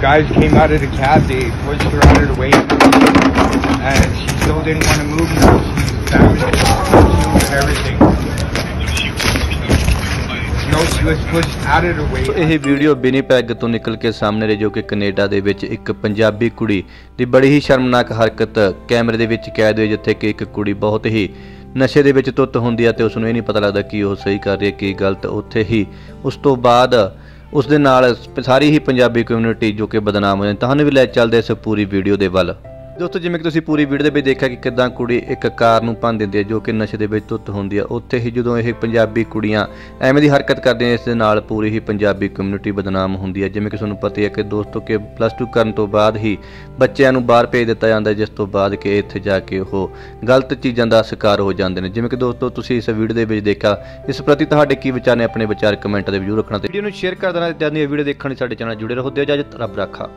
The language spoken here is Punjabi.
Guys came out of the cab, they pushed her out of the way, and she still didn't want to move now. She's damaged, she was everything. No, she was pushed out of the way. ਸੋ ਇਹ ਵੀਡੀਓ ਵਿਨੀਪੈਗ ਤੋਂ ਨਿਕਲ ਕੇ ਸਾਹਮਣੇ ਰਹੀ ਜੋ ਕਿ ਕੈਨੇਡਾ ਦੇ ਵਿੱਚ ਇੱਕ ਪੰਜਾਬੀ ਕੁੜੀ ਦੀ ਬੜੀ ਹੀ ਸ਼ਰਮਨਾਕ ਹਰਕਤ ਕੈਮਰੇ ਦੇ ਵਿੱਚ ਕੈਦ ਹੋਈ ਜਿੱਥੇ ਕਿ ਇੱਕ ਕੁੜੀ ਬਹੁਤ ਹੀ ਨਸ਼ੇ ਦੇ ਵਿੱਚ ਧੁੱਤ ਹੁੰਦੀ ਹੈ ਤੇ ਉਸ ਨੂੰ ਇਹ ਨਹੀਂ ਪਤਾ ਲੱਗਦਾ ਕਿ ਉਹ ਸਹੀ ਕਰ ਰਹੀ ਹੈ ਕਿ ਗਲਤ ਉੱਥੇ ਹੀ ਉਸ ਤੋਂ ਬਾਅਦ ਉਸ ਦੇ ਨਾਲ ਸਾਰੀ ਹੀ ਪੰਜਾਬੀ ਕਮਿਊਨਿਟੀ ਜੋ ਕਿ ਬਦਨਾਮ ਹੋ ਜਾਂਦੀ ਤੁਹਾਨੂੰ ਵੀ ਲੈ ਚੱਲਦੇ ਇਸ ਪੂਰੀ ਵੀਡੀਓ ਦੇ ਵੱਲ। ਦੋਸਤੋ, ਜਿਵੇਂ ਕਿ ਤੁਸੀਂ ਪੂਰੀ ਵੀਡੀਓ ਦੇ ਵਿੱਚ ਦੇਖਿਆ ਕਿ ਕਿਦਾਂ ਕੁੜੀ ਇੱਕ ਕਾਰ ਨੂੰ ਭੰਨ ਦਿੰਦੀ ਹੈ, ਜੋ ਕਿ ਨਸ਼ੇ ਦੇ ਵਿੱਚ ਧੁੱਤ ਹੁੰਦੀ ਹੈ। ਉੱਥੇ ਹੀ ਜਦੋਂ ਇਹ ਪੰਜਾਬੀ ਕੁੜੀਆਂ ਐਵੇਂ ਦੀ ਹਰਕਤ ਕਰਦੀਆਂ ਇਸ ਦੇ ਨਾਲ ਪੂਰੀ ਹੀ ਪੰਜਾਬੀ ਕਮਿਊਨਿਟੀ ਬਦਨਾਮ ਹੁੰਦੀ ਹੈ। ਜਿਵੇਂ ਕਿ ਤੁਹਾਨੂੰ ਪਤਾ ਹੈ ਕਿ ਦੋਸਤੋ, ਕਿ ਪਲੱਸ 2 ਕਰਨ ਤੋਂ ਬਾਅਦ ਹੀ ਬੱਚਿਆਂ ਨੂੰ ਬਾਹਰ ਭੇਜ ਦਿੱਤਾ ਜਾਂਦਾ ਜਿਸ ਤੋਂ ਬਾਅਦ ਕਿ ਇੱਥੇ ਜਾ ਕੇ ਉਹ ਗਲਤ ਚੀਜ਼ਾਂ ਦਾ ਸ਼ਿਕਾਰ ਹੋ ਜਾਂਦੇ ਨੇ। ਜਿਵੇਂ ਕਿ ਦੋਸਤੋ, ਤੁਸੀਂ ਇਸ ਵੀਡੀਓ ਦੇ ਵਿੱਚ ਦੇਖਿਆ, ਇਸ ਪ੍ਰਤੀ ਤੁਹਾਡੇ ਕੀ ਵਿਚਾਰ ਨੇ? ਆਪਣੇ ਵਿਚਾਰ ਕਮੈਂਟ ਦੇ ਵਿੱਚ ਜ਼ਰੂਰ ਰੱਖਣਾ ਤੇ ਵੀਡੀਓ ਨੂੰ ਸ਼ੇਅਰ ਕਰ ਦੇਣਾ ਤੇ ਇਦਾਂ ਵੀਡੀਓ ਦੇਖਣ ਲਈ ਸਾਡੇ ਚੈਨਲ ਜੁੜੇ ਰਹੋ। ਦਿਓ ਇਜਾਜ਼ਤ, ਰੱਬ ਰਾਖਾ।